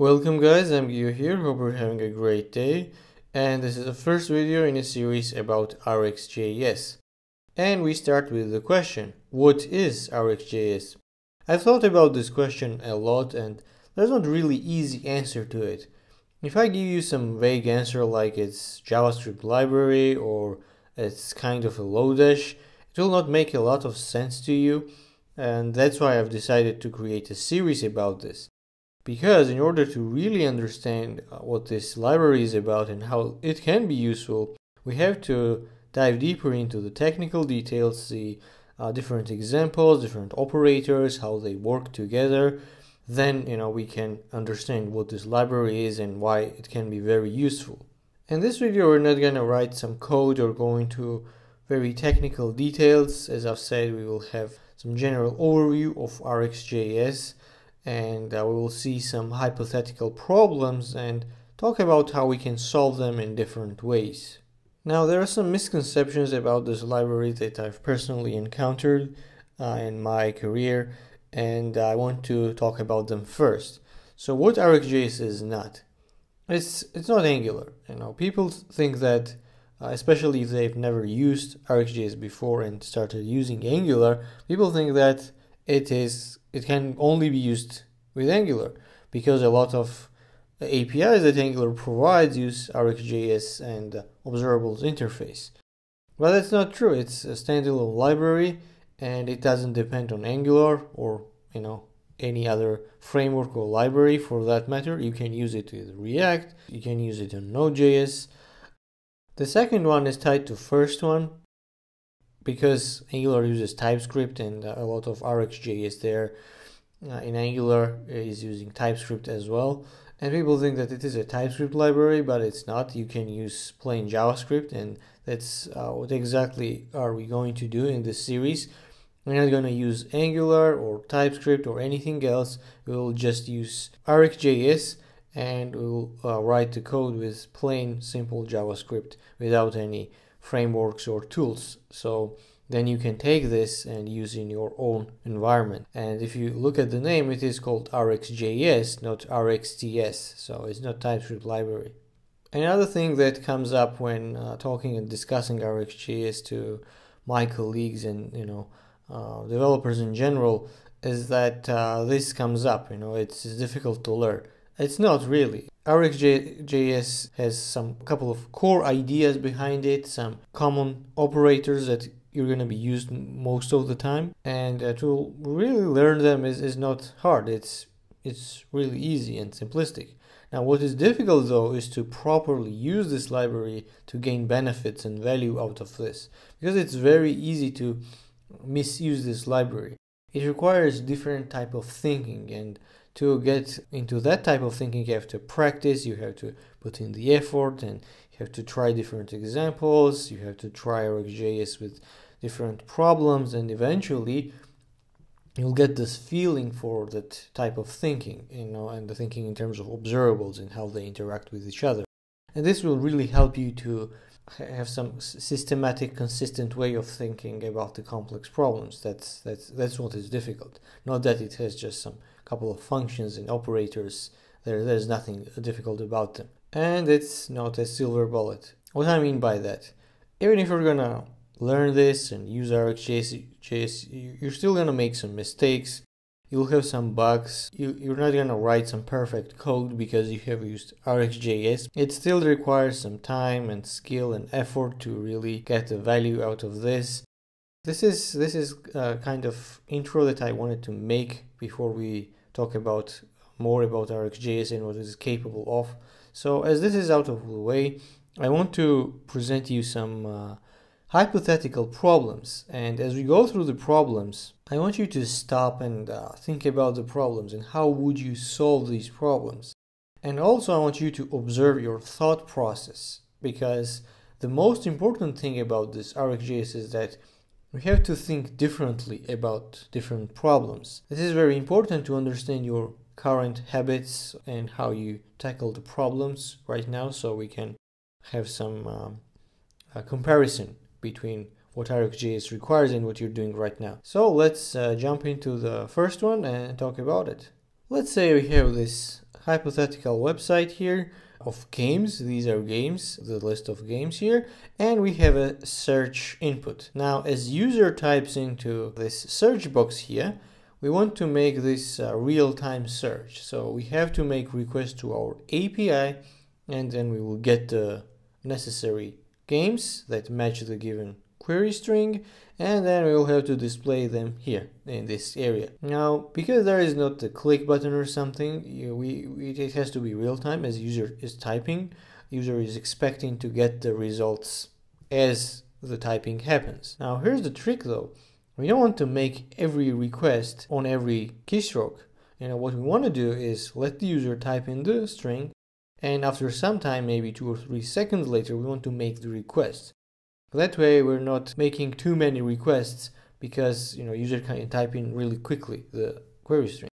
Welcome guys, I'm Gio here, hope you're having a great day and this is the first video in a series about RxJS. And we start with the question, what is RxJS? I've thought about this question a lot and there's not really easy answer to it. If I give you some vague answer like it's JavaScript library or it's kind of a Lodash, it will not make a lot of sense to you and that's why I've decided to create a series about this. Because in order to really understand uh, what this library is about and how it can be useful, we have to dive deeper into the technical details, see uh, different examples, different operators, how they work together. Then, you know, we can understand what this library is and why it can be very useful. In this video, we're not going to write some code or go into very technical details. As I've said, we will have some general overview of RxJS and uh, we will see some hypothetical problems and talk about how we can solve them in different ways. Now there are some misconceptions about this library that I've personally encountered uh, in my career and I want to talk about them first. So what RxJS is not? It's it's not Angular. You know, people think that uh, especially if they've never used RxJS before and started using Angular, people think that it is it can only be used with Angular because a lot of APIs that Angular provides use RxJS and observables interface. But that's not true. It's a standalone library and it doesn't depend on Angular or you know any other framework or library for that matter. You can use it with React, you can use it on Node.js. The second one is tied to first one because Angular uses TypeScript and a lot of RxJS there uh, in Angular is using TypeScript as well. And people think that it is a TypeScript library, but it's not. You can use plain JavaScript, and that's uh, what exactly are we going to do in this series. We're not going to use Angular or TypeScript or anything else. We will just use RxJS and we'll uh, write the code with plain simple JavaScript without any frameworks or tools. So then you can take this and use in your own environment. And if you look at the name, it is called RxJS, not RxTS. So it's not TypeScript library. Another thing that comes up when uh, talking and discussing RxJS to my colleagues and you know uh, developers in general is that uh, this comes up. You know, it's difficult to learn. It's not really. RxJS has some couple of core ideas behind it, some common operators that you're going to be used most of the time, and uh, to really learn them is, is not hard. It's it's really easy and simplistic. Now, what is difficult though is to properly use this library to gain benefits and value out of this, because it's very easy to misuse this library. It requires different type of thinking and to get into that type of thinking you have to practice you have to put in the effort and you have to try different examples you have to try RxJS with different problems and eventually you'll get this feeling for that type of thinking you know and the thinking in terms of observables and how they interact with each other. And this will really help you to have some systematic consistent way of thinking about the complex problems. That's that's that's what is difficult. Not that it has just some couple of functions and operators there there's nothing difficult about them and it's not a silver bullet what i mean by that even if you're gonna learn this and use RxJS, you're still gonna make some mistakes you'll have some bugs. You, you're not gonna write some perfect code because you have used RxJS. It still requires some time and skill and effort to really get the value out of this. This is this is a kind of intro that I wanted to make before we talk about more about RxJS and what it is capable of. So as this is out of the way, I want to present you some uh, hypothetical problems. And as we go through the problems, I want you to stop and uh, think about the problems and how would you solve these problems. And also I want you to observe your thought process because the most important thing about this RxJS is that we have to think differently about different problems. This is very important to understand your current habits and how you tackle the problems right now so we can have some um, comparison between what RxJS requires and what you're doing right now. So let's uh, jump into the first one and talk about it. Let's say we have this hypothetical website here of games. These are games, the list of games here, and we have a search input. Now, as user types into this search box here, we want to make this uh, real-time search. So we have to make request to our API, and then we will get the necessary games that match the given query string and then we will have to display them here in this area. Now, because there is not a click button or something, you, we, it has to be real time as user is typing. User is expecting to get the results as the typing happens. Now, here's the trick though. We don't want to make every request on every keystroke. You know, what we want to do is let the user type in the string and after some time, maybe two or three seconds later, we want to make the request. That way we're not making too many requests because you know user can type in really quickly the query string.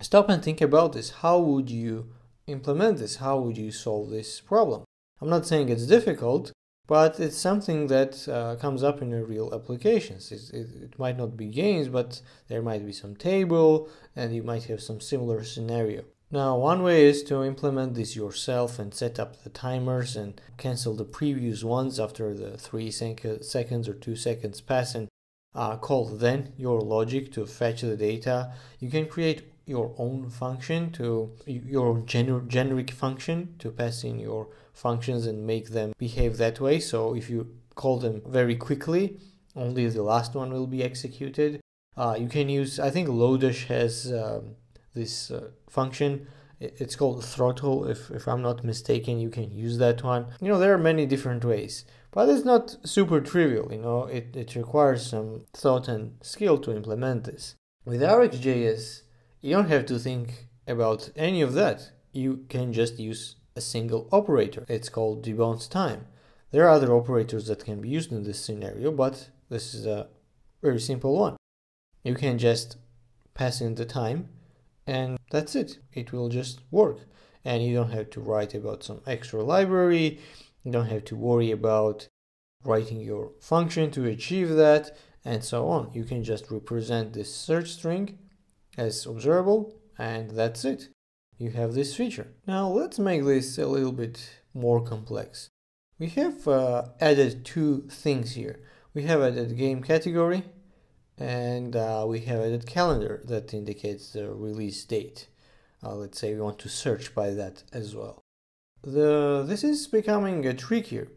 Stop and think about this. How would you implement this? How would you solve this problem? I'm not saying it's difficult, but it's something that uh, comes up in real applications. It, it, it, might not be games, but there might be some table and you might have some similar scenario. Now, one way is to implement this yourself and set up the timers and cancel the previous ones after the 3 sec seconds or 2 seconds pass and uh, call then your logic to fetch the data. You can create your own function to your gener generic function to pass in your functions and make them behave that way. So if you call them very quickly, only the last one will be executed. Uh, you can use, I think Lodash has um, this uh, function. It's called throttle. If, if i'm not mistaken you can use that one. You know there are many different ways but it's not super trivial you know. It, it requires some thought and skill to implement this. With rxjs you don't have to think about any of that. You can just use a single operator. It's called debounce time. There are other operators that can be used in this scenario but this is a very simple one. You can just pass in the time and that's it. It will just work. And you don't have to write about some extra library. You don't have to worry about writing your function to achieve that and so on. You can just represent this search string as observable and that's it. You have this feature. Now let's make this a little bit more complex. We have uh, added two things here. We have added game category and uh, we have added calendar that indicates the release date. Uh, let's say we want to search by that as well. The This is becoming a trickier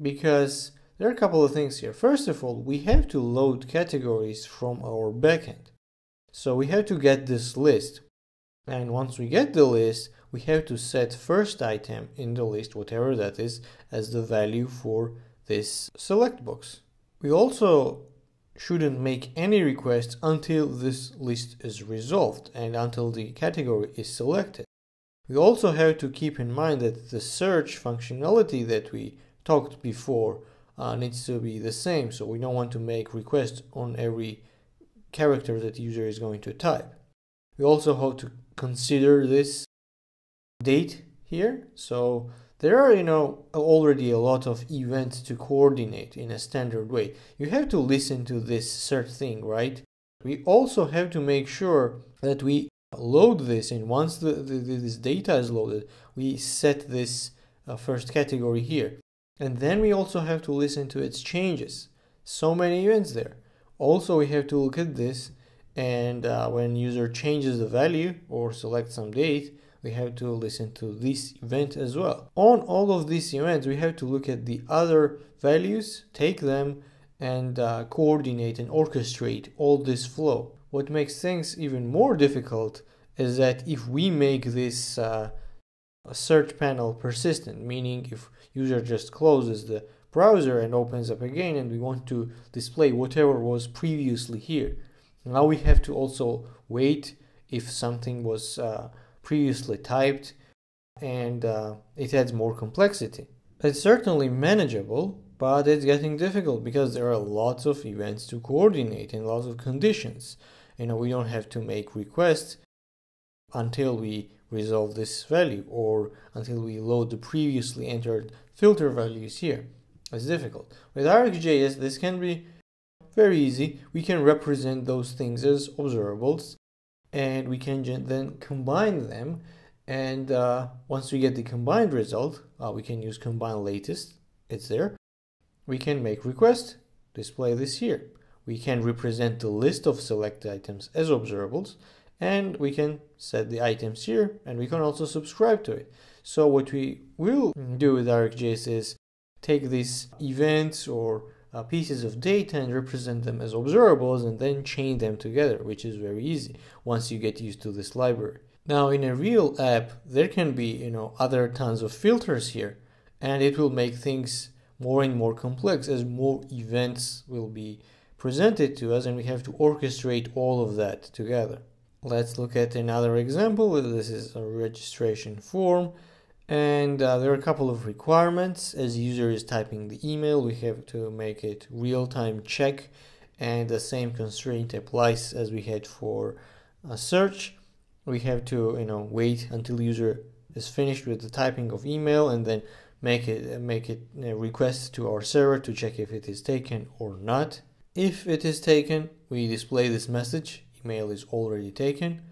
because there are a couple of things here. First of all, we have to load categories from our backend. So we have to get this list. And once we get the list, we have to set first item in the list, whatever that is, as the value for this select box. We also shouldn't make any requests until this list is resolved and until the category is selected. We also have to keep in mind that the search functionality that we talked before uh, needs to be the same, so we don't want to make requests on every character that the user is going to type. We also have to consider this date here, so there are, you know, already a lot of events to coordinate in a standard way. You have to listen to this cert thing, right? We also have to make sure that we load this and once the, the, this data is loaded, we set this uh, first category here. And then we also have to listen to its changes. So many events there. Also, we have to look at this and uh, when user changes the value or select some date, we have to listen to this event as well. On all of these events, we have to look at the other values, take them, and uh, coordinate and orchestrate all this flow. What makes things even more difficult is that if we make this uh, search panel persistent, meaning if user just closes the browser and opens up again and we want to display whatever was previously here. Now we have to also wait if something was uh, previously typed and uh, it adds more complexity. It's certainly manageable, but it's getting difficult because there are lots of events to coordinate and lots of conditions. You know, we don't have to make requests until we resolve this value or until we load the previously entered filter values here. It's difficult. With RxJS, this can be very easy. We can represent those things as observables and we can then combine them. And uh, once we get the combined result uh, we can use combine latest. It's there. We can make request display this here. We can represent the list of selected items as observables and we can set the items here and we can also subscribe to it. So what we will do with RxJS is take these events or uh, pieces of data and represent them as observables and then chain them together, which is very easy once you get used to this library. Now in a real app, there can be, you know, other tons of filters here and it will make things more and more complex as more events will be presented to us and we have to orchestrate all of that together. Let's look at another example. This is a registration form and uh, there are a couple of requirements. As user is typing the email we have to make it real-time check and the same constraint applies as we had for a search. We have to you know wait until user is finished with the typing of email and then make it make it a request to our server to check if it is taken or not. If it is taken we display this message. Email is already taken.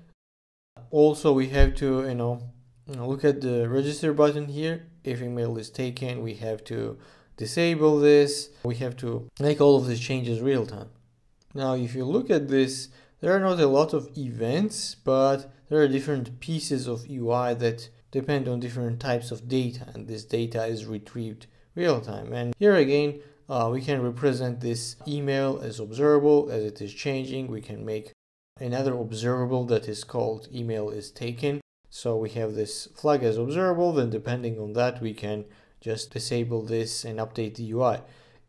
Also we have to you know now look at the register button here. If email is taken, we have to disable this. We have to make all of these changes real time. Now, if you look at this, there are not a lot of events, but there are different pieces of UI that depend on different types of data, and this data is retrieved real time. And here again, uh, we can represent this email as observable as it is changing. We can make another observable that is called email is taken so we have this flag as observable, then depending on that, we can just disable this and update the UI.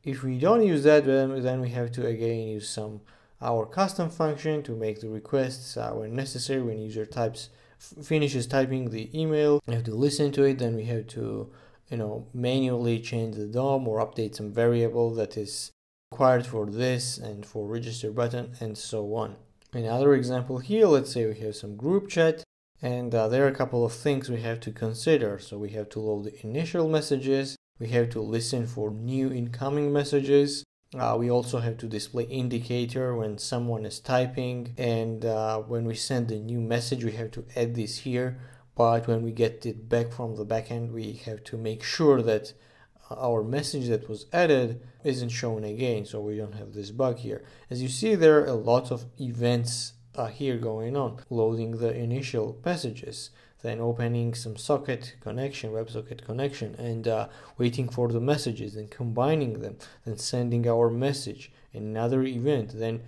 If we don't use that, then we have to again use some our custom function to make the requests uh, when necessary. When user types finishes typing the email we have to listen to it then we have to you know manually change the DOM or update some variable that is required for this and for register button and so on. Another example here let's say we have some group chat and uh, there are a couple of things we have to consider. So we have to load the initial messages. We have to listen for new incoming messages. Uh, we also have to display indicator when someone is typing. And uh, when we send a new message, we have to add this here. But when we get it back from the backend, we have to make sure that uh, our message that was added isn't shown again so we don't have this bug here as you see there are a lot of events uh, here going on. Loading the initial passages then opening some socket connection WebSocket connection and uh, waiting for the messages and combining them then sending our message another event then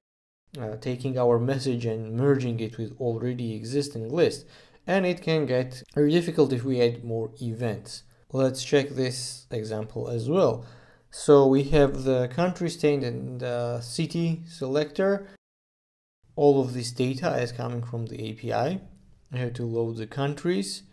uh, taking our message and merging it with already existing list. And it can get very difficult if we add more events. Let's check this example as well. So we have the country state and uh, city selector all of this data is coming from the API. We have to load the countries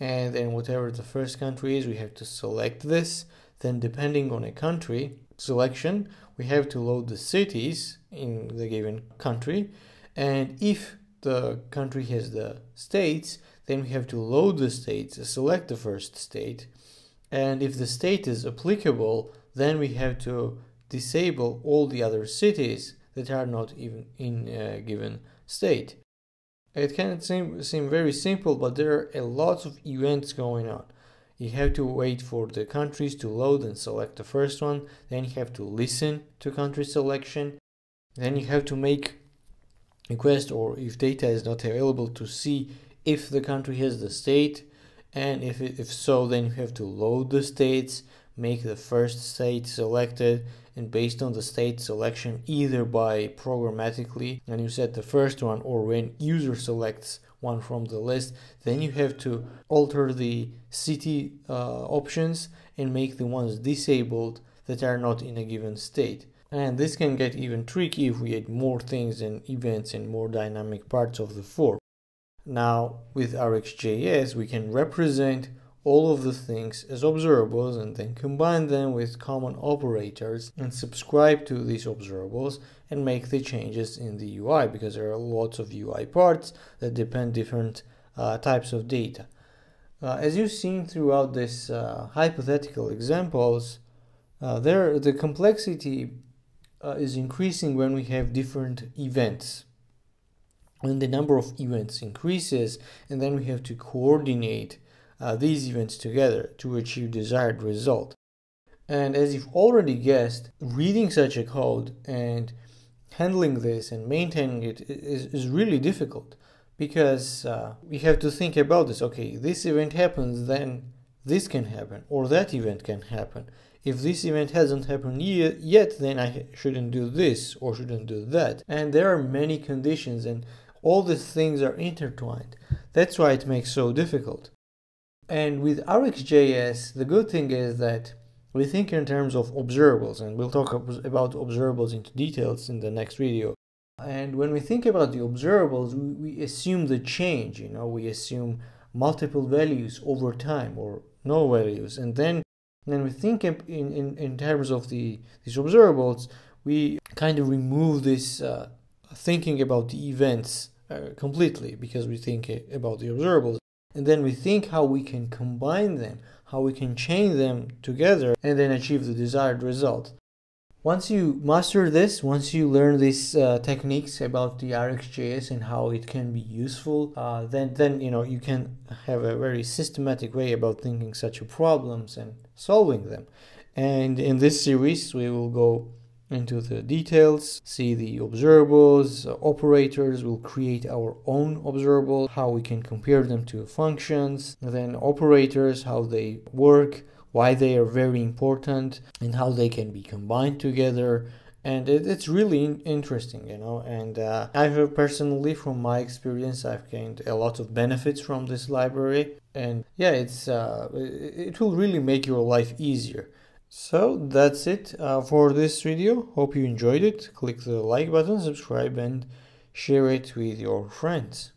and then whatever the first country is, we have to select this. Then depending on a country selection, we have to load the cities in the given country. And if the country has the states, then we have to load the states, select the first state. And if the state is applicable, then we have to disable all the other cities that are not even in a given state. It can seem, seem very simple, but there are a lot of events going on. You have to wait for the countries to load and select the first one. Then you have to listen to country selection. Then you have to make request or if data is not available to see if the country has the state and if, if so then you have to load the states make the first state selected and based on the state selection either by programmatically and you set the first one or when user selects one from the list then you have to alter the city uh, options and make the ones disabled that are not in a given state. And this can get even tricky if we add more things and events and more dynamic parts of the form. Now with RxJS we can represent all of the things as observables and then combine them with common operators and subscribe to these observables and make the changes in the UI because there are lots of UI parts that depend different uh, types of data. Uh, as you've seen throughout this uh, hypothetical examples, uh, there the complexity uh, is increasing when we have different events. when the number of events increases and then we have to coordinate uh, these events together to achieve desired result. And as you've already guessed, reading such a code and handling this and maintaining it is, is really difficult because uh, we have to think about this. Okay, this event happens, then this can happen, or that event can happen. If this event hasn't happened yet, then I shouldn't do this or shouldn't do that. And there are many conditions, and all these things are intertwined. That's why it makes so difficult. And with RxJS, the good thing is that we think in terms of observables, and we'll talk about observables into details in the next video. And when we think about the observables, we, we assume the change, you know, we assume multiple values over time or no values. And then when we think in, in, in terms of the these observables, we kind of remove this uh, thinking about the events uh, completely because we think about the observables. And then we think how we can combine them, how we can chain them together, and then achieve the desired result. Once you master this, once you learn these uh, techniques about the RxJS and how it can be useful, uh, then then you know you can have a very systematic way about thinking such problems and solving them. And in this series, we will go into the details, see the observables, operators, we'll create our own observable, how we can compare them to functions, then operators, how they work, why they are very important, and how they can be combined together. And it, it's really interesting, you know. And uh, I have personally, from my experience, I've gained a lot of benefits from this library. And yeah, it's uh, it will really make your life easier. So that's it uh, for this video. Hope you enjoyed it. Click the like button, subscribe and share it with your friends.